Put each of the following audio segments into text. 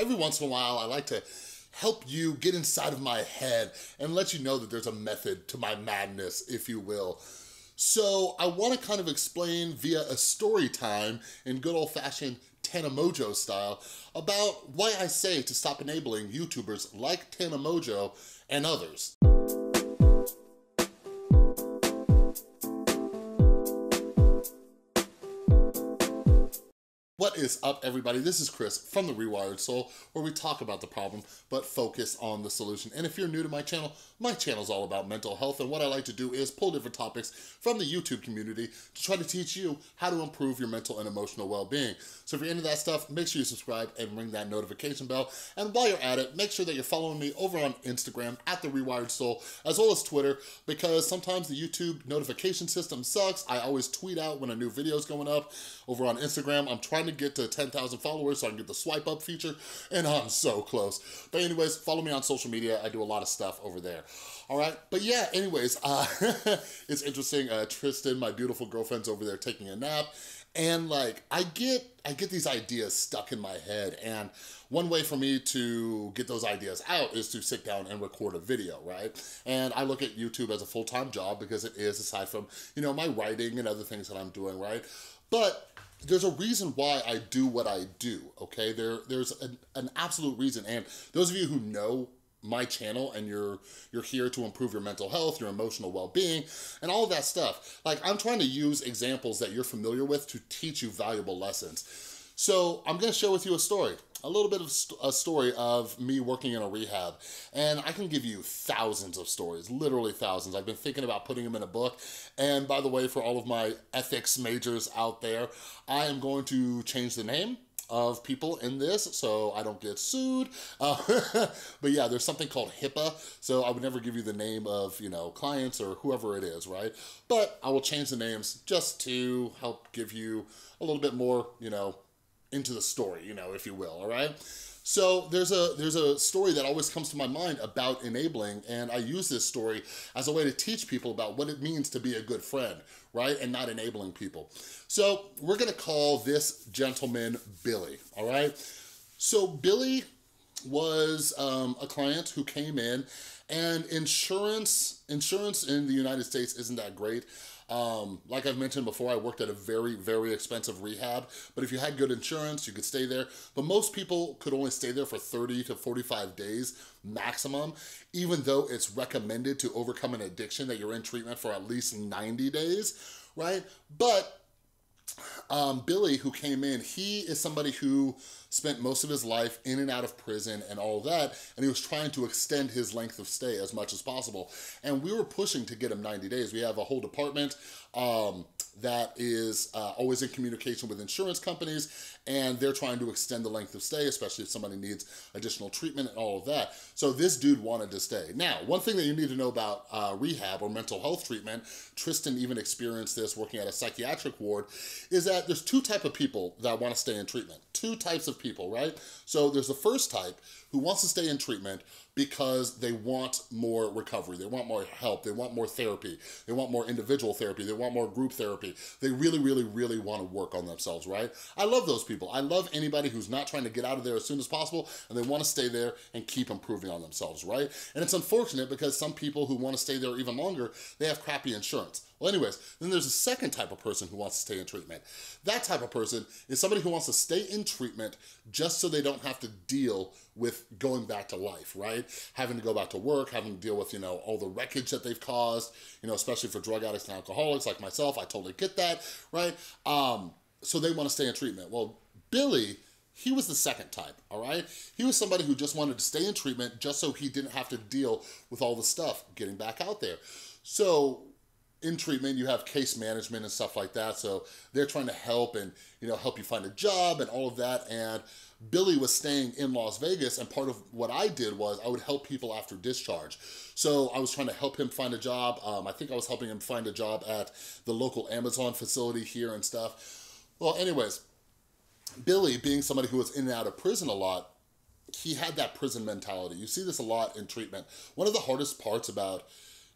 every once in a while, I like to help you get inside of my head and let you know that there's a method to my madness, if you will. So I wanna kind of explain via a story time in good old fashioned Tana Mongeau style about why I say to stop enabling YouTubers like Tana Mongeau and others. What is up, everybody? This is Chris from The Rewired Soul, where we talk about the problem, but focus on the solution. And if you're new to my channel, my channel is all about mental health, and what I like to do is pull different topics from the YouTube community to try to teach you how to improve your mental and emotional well-being. So if you're into that stuff, make sure you subscribe and ring that notification bell. And while you're at it, make sure that you're following me over on Instagram, at The Rewired Soul, as well as Twitter, because sometimes the YouTube notification system sucks. I always tweet out when a new video is going up. Over on Instagram, I'm trying to to get to 10,000 followers so I can get the swipe up feature, and I'm so close. But anyways, follow me on social media. I do a lot of stuff over there. All right, but yeah, anyways, uh, it's interesting. Uh, Tristan, my beautiful girlfriend's over there taking a nap, and like, I get, I get these ideas stuck in my head, and one way for me to get those ideas out is to sit down and record a video, right? And I look at YouTube as a full-time job because it is, aside from, you know, my writing and other things that I'm doing, right? But there's a reason why I do what I do, okay? There, There's an, an absolute reason. And those of you who know my channel and you're you're here to improve your mental health, your emotional well-being, and all of that stuff. Like I'm trying to use examples that you're familiar with to teach you valuable lessons. So I'm gonna share with you a story a little bit of a story of me working in a rehab. And I can give you thousands of stories, literally thousands. I've been thinking about putting them in a book. And by the way, for all of my ethics majors out there, I am going to change the name of people in this so I don't get sued. Uh, but yeah, there's something called HIPAA, so I would never give you the name of, you know, clients or whoever it is, right? But I will change the names just to help give you a little bit more, you know, into the story, you know, if you will, all right? So there's a there's a story that always comes to my mind about enabling, and I use this story as a way to teach people about what it means to be a good friend, right? And not enabling people. So we're gonna call this gentleman Billy, all right? So Billy was um, a client who came in and insurance, insurance in the United States isn't that great. Um, like I've mentioned before, I worked at a very, very expensive rehab, but if you had good insurance, you could stay there. But most people could only stay there for 30 to 45 days maximum, even though it's recommended to overcome an addiction that you're in treatment for at least 90 days, right? But um, Billy, who came in, he is somebody who spent most of his life in and out of prison and all that, and he was trying to extend his length of stay as much as possible. And we were pushing to get him 90 days. We have a whole department um, that is uh, always in communication with insurance companies and they're trying to extend the length of stay, especially if somebody needs additional treatment and all of that. So this dude wanted to stay. Now, one thing that you need to know about uh, rehab or mental health treatment, Tristan even experienced this working at a psychiatric ward, is that there's two type of people that want to stay in treatment. Two types of people, right? So there's the first type who wants to stay in treatment because they want more recovery. They want more help. They want more therapy. They want more individual therapy. They want more group therapy. They really, really, really want to work on themselves, right? I love those people. I love anybody who's not trying to get out of there as soon as possible and they want to stay there and keep improving on themselves, right? And it's unfortunate because some people who want to stay there even longer, they have crappy insurance. Well, anyways, then there's a second type of person who wants to stay in treatment. That type of person is somebody who wants to stay in treatment just so they don't have to deal with going back to life, right? Having to go back to work, having to deal with, you know, all the wreckage that they've caused, you know, especially for drug addicts and alcoholics like myself. I totally get that, right? Um, so they want to stay in treatment. Well, Billy, he was the second type, all right? He was somebody who just wanted to stay in treatment just so he didn't have to deal with all the stuff getting back out there. So in treatment, you have case management and stuff like that. So they're trying to help and, you know, help you find a job and all of that. And Billy was staying in Las Vegas and part of what I did was I would help people after discharge. So I was trying to help him find a job. Um, I think I was helping him find a job at the local Amazon facility here and stuff. Well, anyways, Billy being somebody who was in and out of prison a lot, he had that prison mentality. You see this a lot in treatment. One of the hardest parts about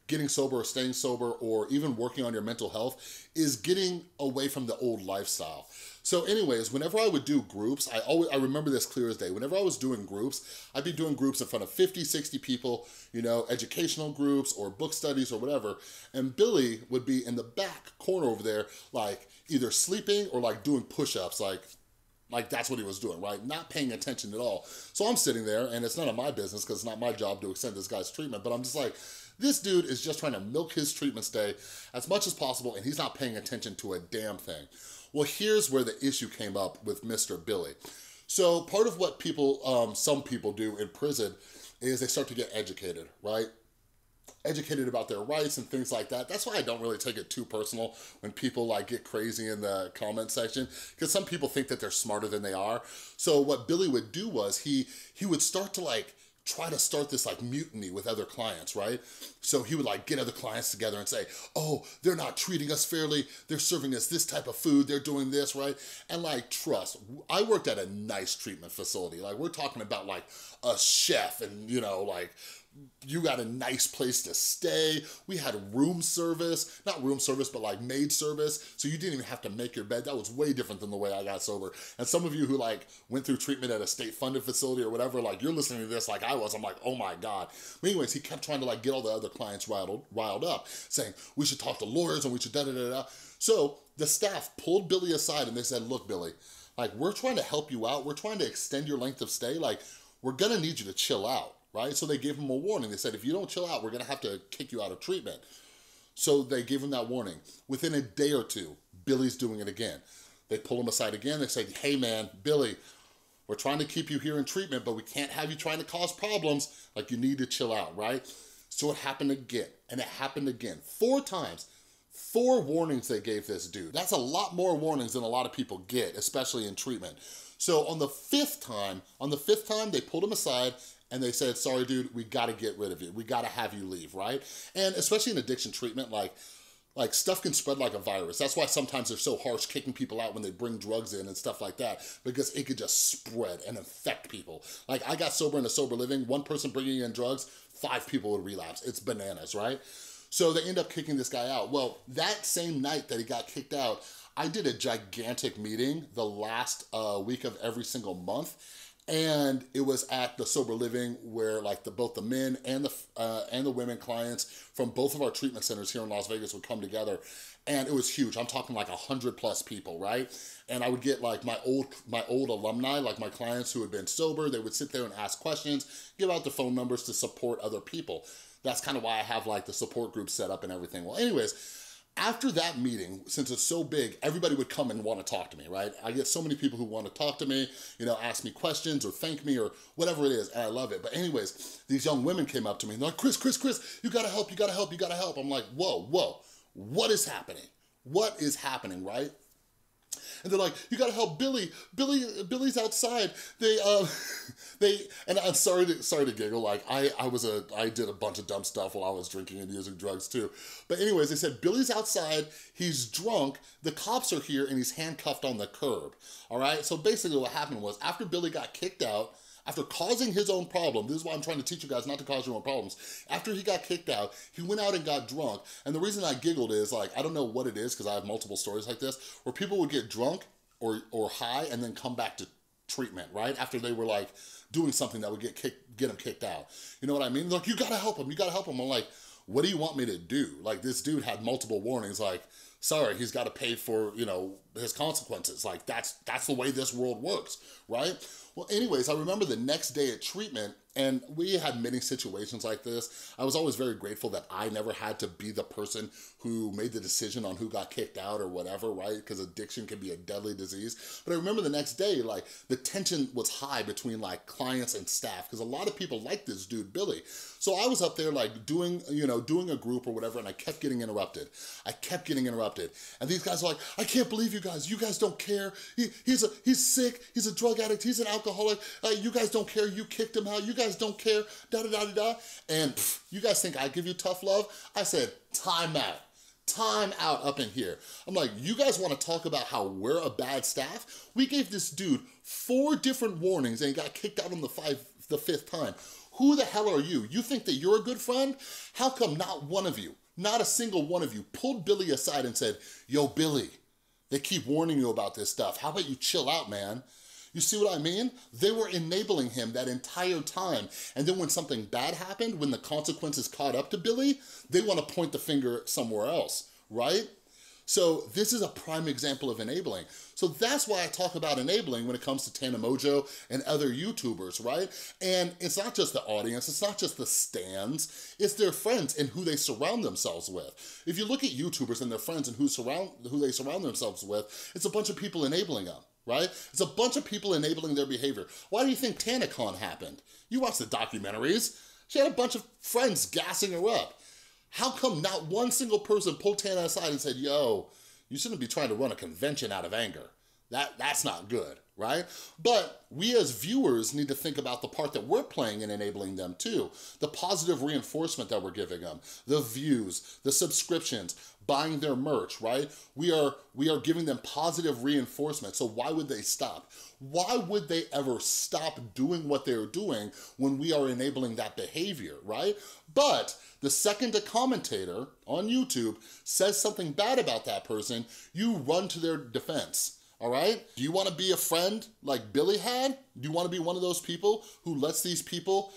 getting sober or staying sober or even working on your mental health is getting away from the old lifestyle. So anyways, whenever I would do groups, I always I remember this clear as day. Whenever I was doing groups, I'd be doing groups in front of 50, 60 people, you know, educational groups or book studies or whatever. And Billy would be in the back corner over there, like either sleeping or like doing push-ups, like like that's what he was doing, right? Not paying attention at all. So I'm sitting there and it's none of my business because it's not my job to extend this guy's treatment, but I'm just like, this dude is just trying to milk his treatment stay as much as possible and he's not paying attention to a damn thing. Well, here's where the issue came up with Mr. Billy. So part of what people, um, some people do in prison is they start to get educated, right? educated about their rights and things like that. That's why I don't really take it too personal when people like get crazy in the comment section because some people think that they're smarter than they are. So what Billy would do was he he would start to like try to start this like mutiny with other clients, right? So he would like get other clients together and say, oh, they're not treating us fairly. They're serving us this type of food. They're doing this, right? And like, trust, I worked at a nice treatment facility. Like we're talking about like a chef and you know, like you got a nice place to stay. We had room service, not room service, but like maid service. So you didn't even have to make your bed. That was way different than the way I got sober. And some of you who like went through treatment at a state funded facility or whatever, like you're listening to this like I was, I'm like, oh my God. But anyways, he kept trying to like get all the other clients riled, riled up, saying we should talk to lawyers and we should da da da da. So the staff pulled Billy aside and they said, look, Billy, like we're trying to help you out. We're trying to extend your length of stay. Like we're gonna need you to chill out right? So they gave him a warning. They said, if you don't chill out, we're gonna have to kick you out of treatment. So they gave him that warning. Within a day or two, Billy's doing it again. They pull him aside again. They say, hey man, Billy, we're trying to keep you here in treatment, but we can't have you trying to cause problems. Like you need to chill out, right? So it happened again, and it happened again. Four times. Four warnings they gave this dude. That's a lot more warnings than a lot of people get, especially in treatment. So on the fifth time, on the fifth time, they pulled him aside and they said, sorry, dude, we gotta get rid of you. We gotta have you leave, right? And especially in addiction treatment, like, like stuff can spread like a virus. That's why sometimes they're so harsh kicking people out when they bring drugs in and stuff like that, because it could just spread and infect people. Like I got sober in a sober living, one person bringing in drugs, five people would relapse. It's bananas, right? So they end up kicking this guy out. Well, that same night that he got kicked out, I did a gigantic meeting the last uh, week of every single month and it was at the sober living where like the both the men and the uh, and the women clients from both of our treatment centers here in Las Vegas would come together and it was huge. I'm talking like a hundred plus people right? And I would get like my old my old alumni like my clients who had been sober they would sit there and ask questions give out the phone numbers to support other people. That's kind of why I have like the support group set up and everything. Well anyways after that meeting, since it's so big, everybody would come and want to talk to me, right? I get so many people who want to talk to me, you know, ask me questions or thank me or whatever it is, and I love it. But anyways, these young women came up to me and they're like, Chris, Chris, Chris, you gotta help, you gotta help, you gotta help. I'm like, whoa, whoa, what is happening? What is happening, right? And they're like, you gotta help Billy. Billy, Billy's outside. They, uh, they, and I'm sorry to, sorry to giggle. Like I, I was a, I did a bunch of dumb stuff while I was drinking and using drugs too. But anyways, they said, Billy's outside, he's drunk, the cops are here and he's handcuffed on the curb. All right. So basically what happened was after Billy got kicked out, after causing his own problem, this is why I'm trying to teach you guys not to cause your own problems. After he got kicked out, he went out and got drunk. And the reason I giggled is like, I don't know what it is because I have multiple stories like this, where people would get drunk or, or high and then come back to treatment, right? After they were like doing something that would get kicked, get them kicked out. You know what I mean? Like, you gotta help him, you gotta help him. I'm like, what do you want me to do? Like this dude had multiple warnings, like, sorry, he's gotta pay for, you know, his consequences. Like that's, that's the way this world works, right? Well, anyways, I remember the next day at treatment, and we had many situations like this. I was always very grateful that I never had to be the person who made the decision on who got kicked out or whatever, right? Because addiction can be a deadly disease. But I remember the next day, like the tension was high between like clients and staff because a lot of people like this dude, Billy. So I was up there like doing, you know, doing a group or whatever, and I kept getting interrupted. I kept getting interrupted. And these guys are like, I can't believe you guys. You guys don't care. He, he's a he's sick. He's a drug addict. He's an alcoholic alcoholic. Uh, you guys don't care. You kicked him out. You guys don't care. Da da da da da. And pff, you guys think I give you tough love? I said, time out. Time out up in here. I'm like, you guys want to talk about how we're a bad staff? We gave this dude four different warnings and he got kicked out on the five, the fifth time. Who the hell are you? You think that you're a good friend? How come not one of you, not a single one of you, pulled Billy aside and said, yo, Billy, they keep warning you about this stuff. How about you chill out, man? You see what I mean? They were enabling him that entire time. And then when something bad happened, when the consequences caught up to Billy, they wanna point the finger somewhere else, right? So this is a prime example of enabling. So that's why I talk about enabling when it comes to Tana Mongeau and other YouTubers, right? And it's not just the audience, it's not just the stands, it's their friends and who they surround themselves with. If you look at YouTubers and their friends and who surround who they surround themselves with, it's a bunch of people enabling them right? It's a bunch of people enabling their behavior. Why do you think TanaCon happened? You watch the documentaries. She had a bunch of friends gassing her up. How come not one single person pulled Tana aside and said, yo, you shouldn't be trying to run a convention out of anger. That, that's not good, right? But we as viewers need to think about the part that we're playing in enabling them too. The positive reinforcement that we're giving them, the views, the subscriptions, buying their merch, right? We are, we are giving them positive reinforcement, so why would they stop? Why would they ever stop doing what they're doing when we are enabling that behavior, right? But the second a commentator on YouTube says something bad about that person, you run to their defense all right? Do you wanna be a friend like Billy had? Do you wanna be one of those people who lets these people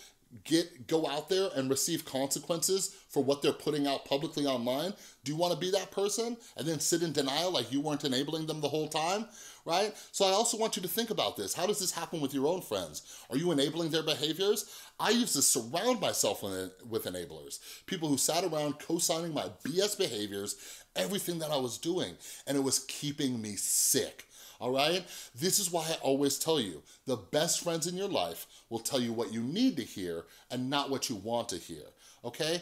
get go out there and receive consequences for what they're putting out publicly online? Do you want to be that person and then sit in denial like you weren't enabling them the whole time, right? So I also want you to think about this. How does this happen with your own friends? Are you enabling their behaviors? I used to surround myself with, with enablers, people who sat around co-signing my BS behaviors, everything that I was doing, and it was keeping me sick all right? This is why I always tell you, the best friends in your life will tell you what you need to hear and not what you want to hear, okay?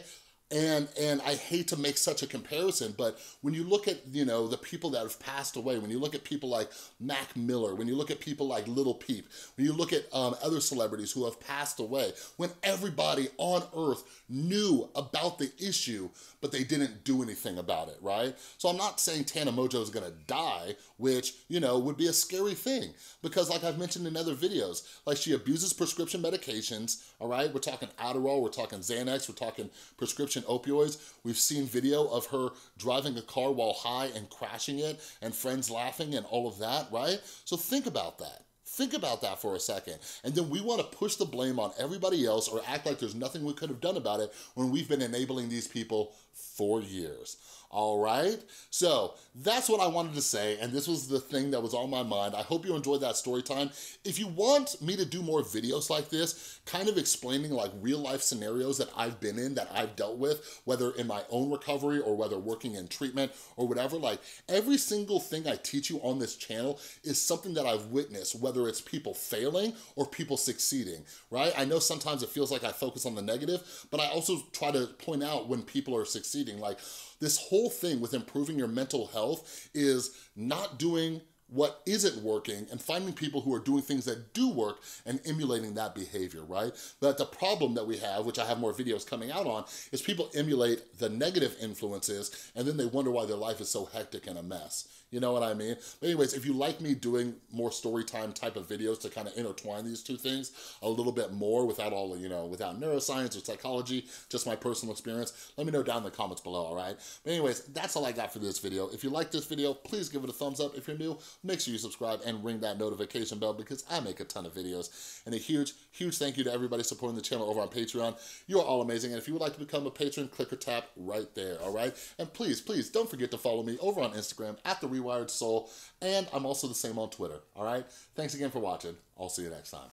And, and I hate to make such a comparison, but when you look at, you know, the people that have passed away, when you look at people like Mac Miller, when you look at people like Lil Peep, when you look at um, other celebrities who have passed away, when everybody on earth knew about the issue, but they didn't do anything about it, right? So I'm not saying Tana Mongeau is gonna die, which, you know, would be a scary thing, because like I've mentioned in other videos, like she abuses prescription medications, all right? We're talking Adderall, we're talking Xanax, we're talking prescription prescription opioids. We've seen video of her driving a car while high and crashing it and friends laughing and all of that, right? So think about that. Think about that for a second. And then we wanna push the blame on everybody else or act like there's nothing we could have done about it when we've been enabling these people for years all right? So that's what I wanted to say, and this was the thing that was on my mind. I hope you enjoyed that story time. If you want me to do more videos like this, kind of explaining like real life scenarios that I've been in, that I've dealt with, whether in my own recovery or whether working in treatment or whatever, like every single thing I teach you on this channel is something that I've witnessed, whether it's people failing or people succeeding, right? I know sometimes it feels like I focus on the negative, but I also try to point out when people are succeeding, like this whole thing with improving your mental health is not doing what isn't working and finding people who are doing things that do work and emulating that behavior, right? But the problem that we have, which I have more videos coming out on, is people emulate the negative influences and then they wonder why their life is so hectic and a mess. You know what I mean? But anyways, if you like me doing more story time type of videos to kind of intertwine these two things a little bit more without all, you know, without neuroscience or psychology, just my personal experience, let me know down in the comments below, all right? But anyways, that's all I got for this video. If you like this video, please give it a thumbs up. If you're new, make sure you subscribe and ring that notification bell because I make a ton of videos. And a huge, huge thank you to everybody supporting the channel over on Patreon. You are all amazing. And if you would like to become a patron, click or tap right there, all right? And please, please don't forget to follow me over on Instagram at The Rewired Soul. And I'm also the same on Twitter, all right? Thanks again for watching. I'll see you next time.